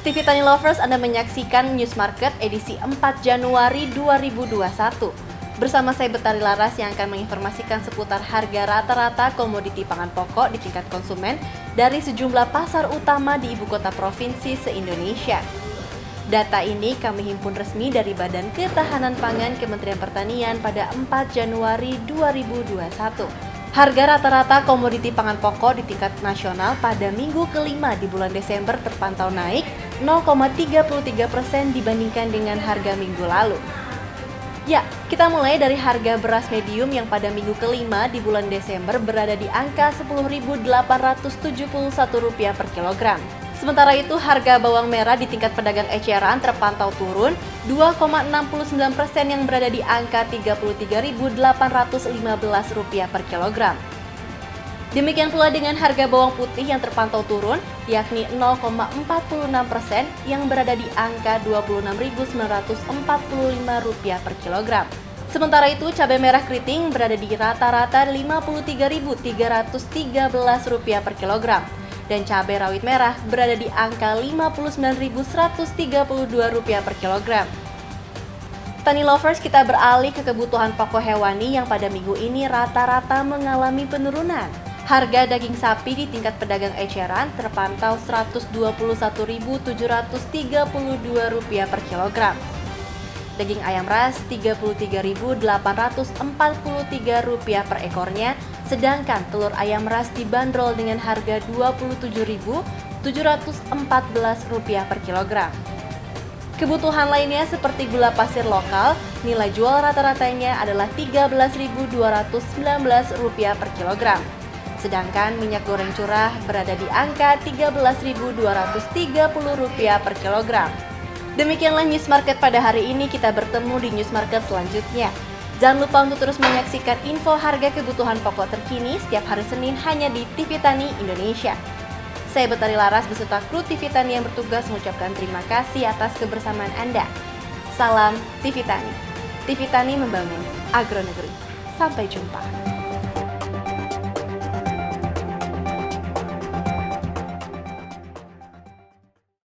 TV Tani Lovers Anda menyaksikan News Market edisi 4 Januari 2021. Bersama saya Betari Laras yang akan menginformasikan seputar harga rata-rata komoditi pangan pokok di tingkat konsumen dari sejumlah pasar utama di ibu kota provinsi se-Indonesia. Data ini kami himpun resmi dari Badan Ketahanan Pangan Kementerian Pertanian pada 4 Januari 2021. Harga rata-rata komoditi pangan pokok di tingkat nasional pada minggu kelima di bulan Desember terpantau naik 0,33 persen dibandingkan dengan harga minggu lalu. Ya, kita mulai dari harga beras medium yang pada minggu kelima di bulan Desember berada di angka Rp10.871 per kilogram. Sementara itu, harga bawang merah di tingkat pedagang eceran terpantau turun 2,69 persen yang berada di angka Rp33.815 per kilogram. Demikian pula dengan harga bawang putih yang terpantau turun, yakni 0,46 persen yang berada di angka Rp26.945 per kilogram. Sementara itu, cabai merah keriting berada di rata-rata Rp53.313 per kilogram dan cabai rawit merah berada di angka Rp59.132 per kilogram. Tani lovers kita beralih ke kebutuhan pokok hewani yang pada minggu ini rata-rata mengalami penurunan. Harga daging sapi di tingkat pedagang eceran terpantau Rp121.732 per kilogram. Daging ayam ras Rp33.843 per ekornya Sedangkan telur ayam ras dibanderol dengan harga Rp27.714 per kilogram. Kebutuhan lainnya seperti gula pasir lokal, nilai jual rata-ratanya adalah Rp13.219 per kilogram. Sedangkan minyak goreng curah berada di angka Rp13.230 per kilogram. Demikianlah News Market pada hari ini, kita bertemu di News Market selanjutnya. Jangan lupa untuk terus menyaksikan info harga kebutuhan pokok terkini setiap hari Senin hanya di TV Tani Indonesia. Saya Betari Laras beserta kru TV Tani yang bertugas mengucapkan terima kasih atas kebersamaan Anda. Salam TV Tani. TV Tani membangun agronegeri. Sampai jumpa.